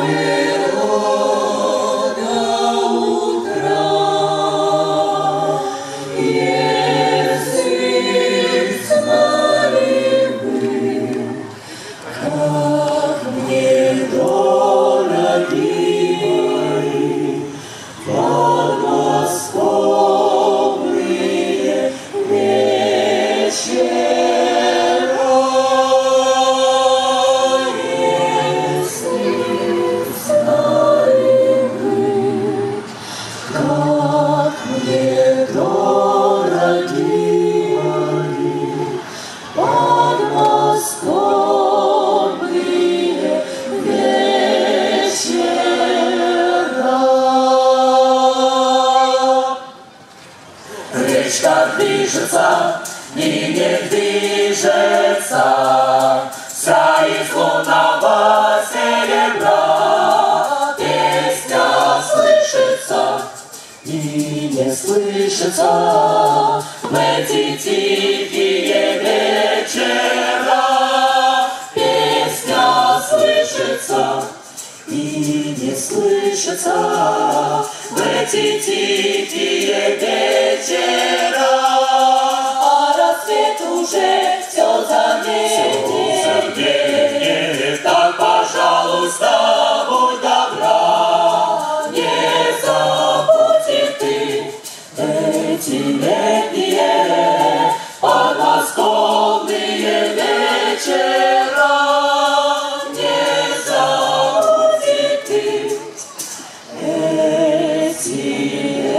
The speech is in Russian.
Не Речка движется и не движется, Вся из лунного серебра Песня слышится и не слышится. В эти тихие вечера Песня слышится и не слышится. В эти тихие вечера, 心。